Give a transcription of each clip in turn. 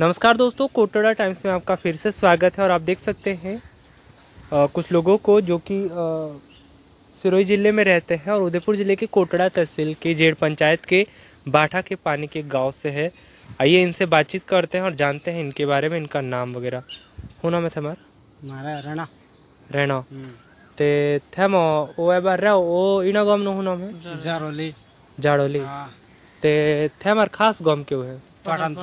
नमस्कार दोस्तों कोटोड़ा टाइम्स में आपका फिर से स्वागत है और आप देख सकते हैं आ, कुछ लोगों को जो कि सिरोही ज़िले में रहते हैं और उदयपुर ज़िले के कोटड़ा तहसील के जेड़ पंचायत के बाठा के पानी के गाँव से है। आइए इनसे बातचीत करते हैं और जानते हैं इनके बारे में इनका नाम वगैरह। हो नाम है थे मारा रहना रहना हम्म। ते थेम ओ ए बार रहो ओ इना गाँव नो नाम है जारोली। जारोली। हाँ। ते थे खास गाँव क्यों है? पाटन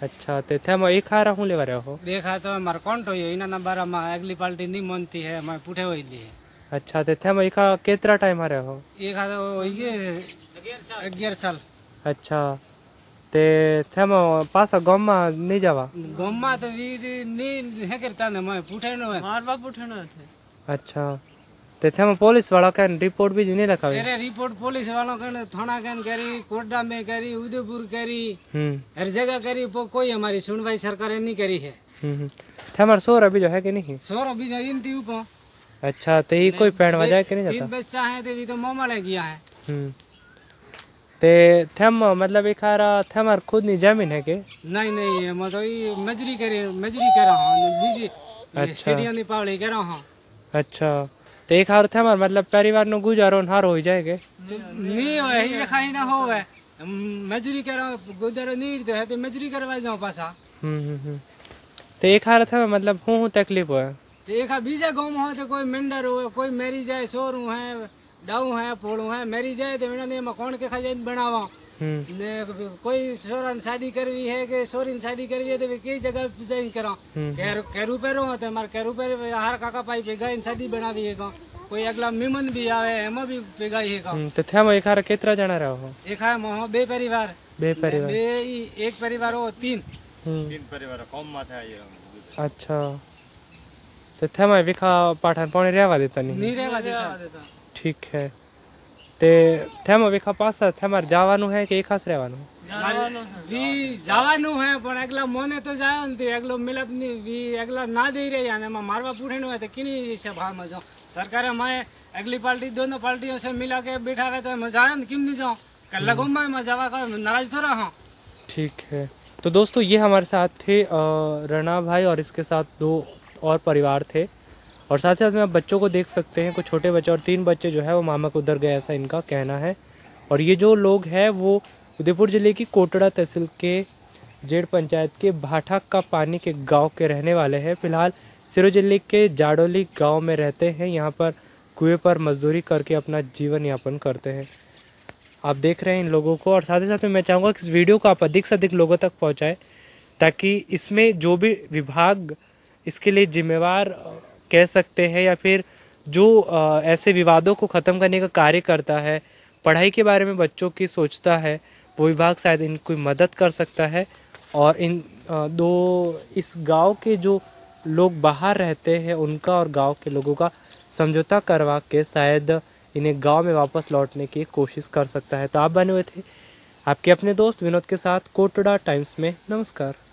અચ્છા તે તેમાં એ ખારા શું લેવા રહ્યો દેખા તો મારે કોન્ટો હોય એના બારામાં આગલી પાર્ટી નહીં મનતી હે અમારે પૂઠે હોય દી અચ્છા તે તેમાં એ ખા કેટલા ટાઈમ આ રહ્યો એ ખા તો અગિયાર સાલ અચ્છા તે તેમાં પાછા ગામમાં નહીં જવા ગામમાં તો વી નહીં હે કરતા ને મારે પૂઠે નો મારવા પૂઠે નો અચ્છા ते थेमो पुलिस वाला का रिपोर्ट भी नहीं रखा हुआ तेरे रिपोर्ट पुलिस वालों कने थाना कन करी कोटडा में करी उदयपुर करी हर जगह करी वो कोई हमारी सुनवाई सरकार नहीं करी है हम्म। थेमर सोर अभी जो है कि नहीं सौर अभी जो इनती ऊपर अच्छा तो ये कोई पेड़ वजह के नहीं तीन जाता बच्चा है तो भी तो मोमा ले गया है ते थेम मतलब एक हारा थेमर खुद नहीं ज़मीन है के नहीं नहीं है मतलब ये मजरी करे मजरी कर रहा हूँ बीजी अच्छा। सीढ़ियाँ नहीं पावड़ी कर रहा हूँ अच्छा तो एक हार थेमर मतलब परिवार नो गुजारो हार हो जाएगा नहीं हो ही रखा ही ना हो है मजरी कर गुदर नहीं तो है तो मजरी करवा जाओ पासा हम्म हम्म तो एक हार थेमर मतलब हूँ हूँ तकलीफ़ हो तो एक बीजा गाँव हो तो कोई मेंढर हो कोई मेरी जाए सोरू है डाऊ है पोड़ू है मेरी जाए तो मैंने ने मकान के खजान बनावा हम्म। ने कोई सोरा ने शादी करवी है कि सोरी ने शादी करवी है तो कई जगह जाइन करा? केरू केरू पेरो हो तो मार केरू पेरो हर काका पाई पे गए शादी बनावी है का कोई अगला मेहमान भी आवे एमा भी पेगाई है का हम्म, तो थेमो एक हार कितना जना रहो हो? एक है बे परिवार। बे परिवार। बे एक परिवार हो तीन। हम्म। अच्छा। तो थेमा विखा पाठन पानी रहवा देता नहीं नहीं रहवा देता ठीक है ते थेमा विखा पासा थेमार जावानु है कि एक खास રહેવાનું વી જવાનું હે પણ એકલા મોને તો જાય ને તે એકલો મિલપ ની વી એકલા ના દઈ રહી અને એમાં મારવા પૂઠે હોય તો કીની સભામાં જાઓ સરકારે मैं अगली पार्टी दोनों पार्टियों से मिला के बिठावे तो मैं जाए किम नहीं जाऊँ कल लगो मैं मैं जावा का नाराज थोड़ा हाँ ठीक है तो दोस्तों ये हमारे साथ थे अ, रणा भाई और इसके साथ दो और परिवार थे और साथ ही साथ में आप बच्चों को देख सकते हैं, कुछ छोटे बच्चे और तीन बच्चे जो है, वो मामा के उधर गए, ऐसा इनका कहना है। और ये जो लोग हैं, वो उदयपुर ज़िले की कोटड़ा तहसील के जेड़ पंचायत के भाठा का पानी के गाँव के रहने वाले हैं। फ़िलहाल सिरो ज़िले के जाडोली गाँव में रहते हैं। यहाँ पर कुएँ पर मजदूरी करके अपना जीवन यापन करते हैं। आप देख रहे हैं इन लोगों को और साथ ही साथ में मैं चाहूँगा कि इस वीडियो को आप अधिक से अधिक लोगों तक पहुँचाएँ, ताकि इसमें जो भी विभाग इसके लिए जिम्मेवार कह सकते हैं या फिर जो अ, ऐसे विवादों को ख़त्म करने का कार्य करता है पढ़ाई के बारे में बच्चों की सोचता है वो विभाग शायद इनकी मदद कर सकता है। और इन अ, दो इस गाँव के जो लोग बाहर रहते हैं उनका और गाँव के लोगों का समझौता करवा के शायद इन्हें गाँव में वापस लौटने की कोशिश कर सकता है। तो आप बने हुए थे। आपके अपने दोस्त विनोद के साथ कोटड़ा टाइम्स में। नमस्कार।